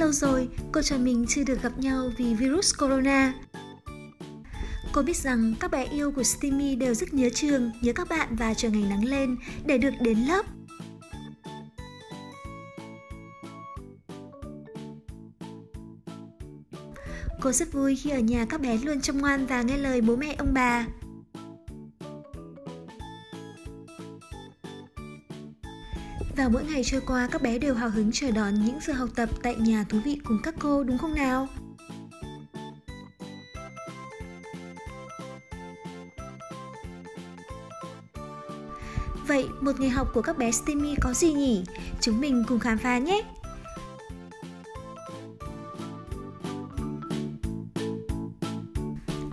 Lâu rồi, cô trò mình chưa được gặp nhau vì virus corona. Cô biết rằng các bé yêu của Steamy đều rất nhớ trường, nhớ các bạn và chờ ngày nắng lên để được đến lớp. Cô rất vui khi ở nhà các bé luôn trông ngoan và nghe lời bố mẹ ông bà. Và mỗi ngày trôi qua các bé đều hào hứng chờ đón những giờ học tập tại nhà thú vị cùng các cô đúng không nào? Vậy một ngày học của các bé STEMI có gì nhỉ? Chúng mình cùng khám phá nhé!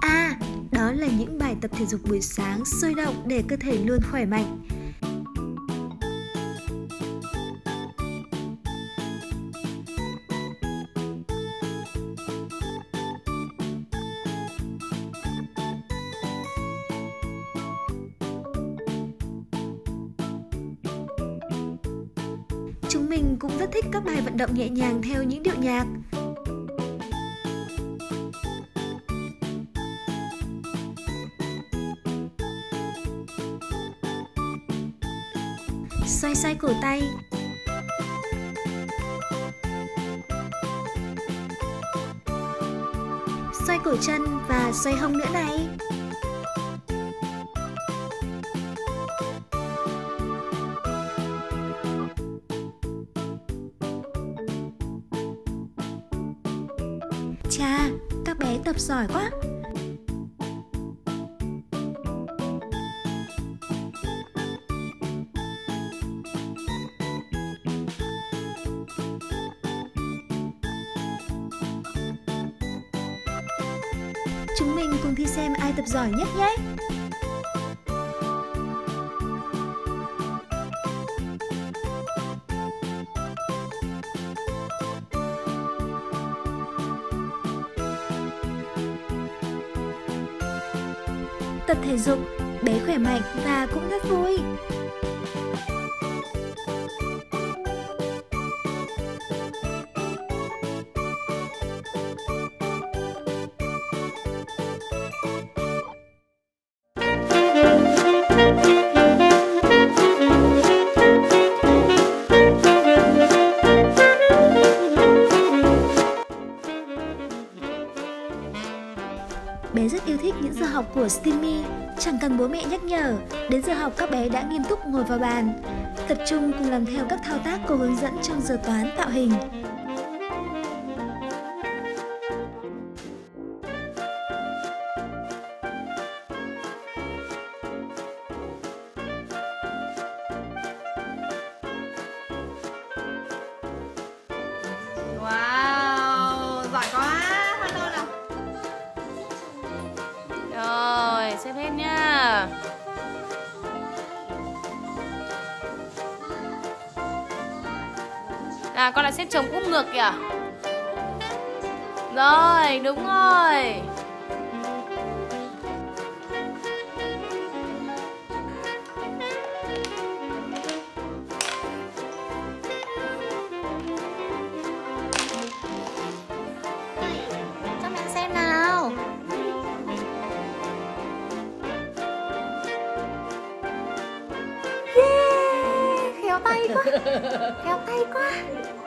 À, đó là những bài tập thể dục buổi sáng sôi động để cơ thể luôn khỏe mạnh. Chúng mình cũng rất thích các bài vận động nhẹ nhàng theo những điệu nhạc. Xoay xoay cổ tay Xoay cổ chân và xoay hông nữa này Chà, các bé tập giỏi quá. Chúng mình cùng thi xem ai tập giỏi nhất nhé. Tập thể dục, bé khỏe mạnh và cũng rất vui. Bé rất yêu thích những giờ học của Steamy, chẳng cần bố mẹ nhắc nhở, đến giờ học các bé đã nghiêm túc ngồi vào bàn, tập trung cùng làm theo các thao tác cô hướng dẫn trong giờ toán tạo hình. Rồi. À, con lại xếp chồng úp ngược kìa. Rồi, đúng rồi. Yeah, khéo tay quá Khéo tay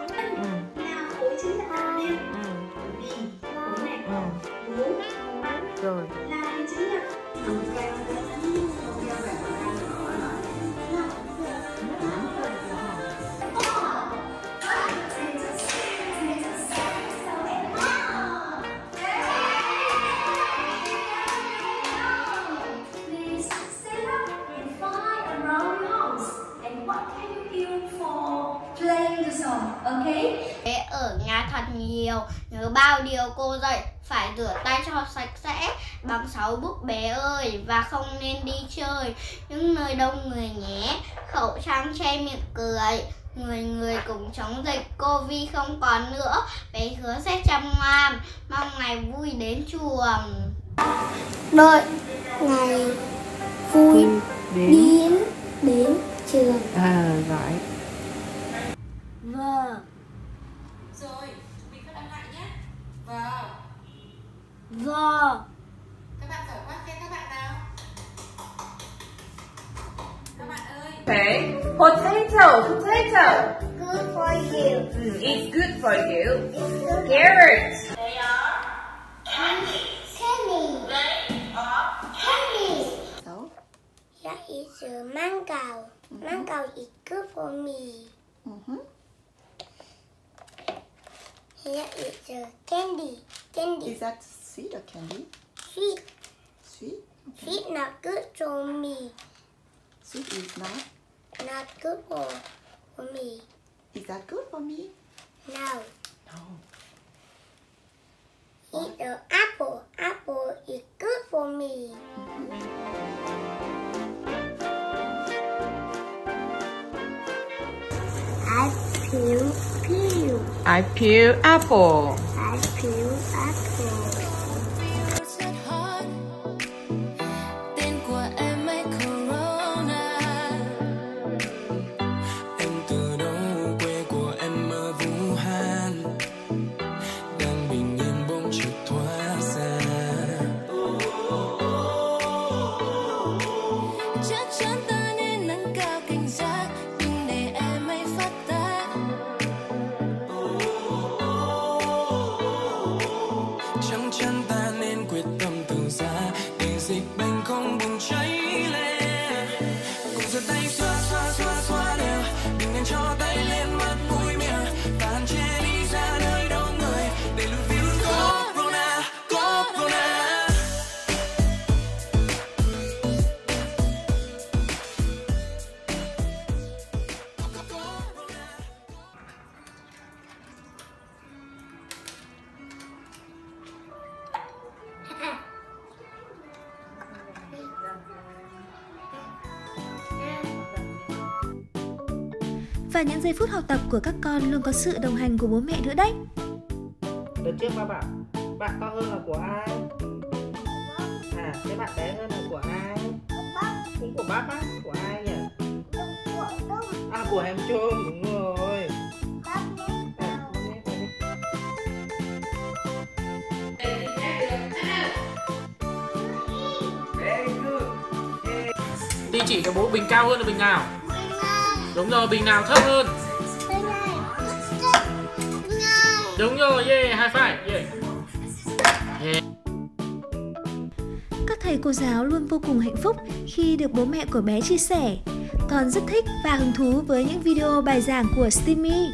Okay? Bé ở nhà thật nhiều Nhớ bao điều cô dạy. Phải rửa tay cho sạch sẽ Bằng sáu bước bé ơi Và không nên đi chơi. Những nơi đông người nhé Khẩu trang che miệng cười. Người người cùng chống dịch Covid không còn nữa. Bé hứa sẽ chăm ngoan Mong ngày vui đến trường Đợi ngày vui đến. đến trường. À, giỏi. Vâng. Rồi mình phát âm lại nhé. Vào Vò các bạn giỏi quá khen các bạn nào. Các bạn ơi. Okay potato potato. Good for you. Mm, it's good for you. It's good carrot Kenny Kenny That is a mango. Mango is good for me Here is a candy Candy Is that sweet or candy? Sweet Sweet? Sweet not good for me Sweet is not. Not good for, for me Is that good for me? No No. Eat the apple. Apple is good for me. I peel peel. I peel apple Và những giây phút học tập của các con luôn có sự đồng hành của bố mẹ nữa đấy. Đợt trước ba bảo bạn to hơn là của ai? À, thế bạn bé hơn là của ai? Cũng của bác á, của ai nhỉ? À, của em Trung, đúng rồi. À. Đi chỉ cho bố bình cao hơn là bình nào? Đúng rồi, bình nào thấp hơn? Đúng rồi, yeah, high five, yeah. Yeah. Các thầy cô giáo luôn vô cùng hạnh phúc khi được bố mẹ của bé chia sẻ. Còn rất thích và hứng thú với những video bài giảng của Steamy.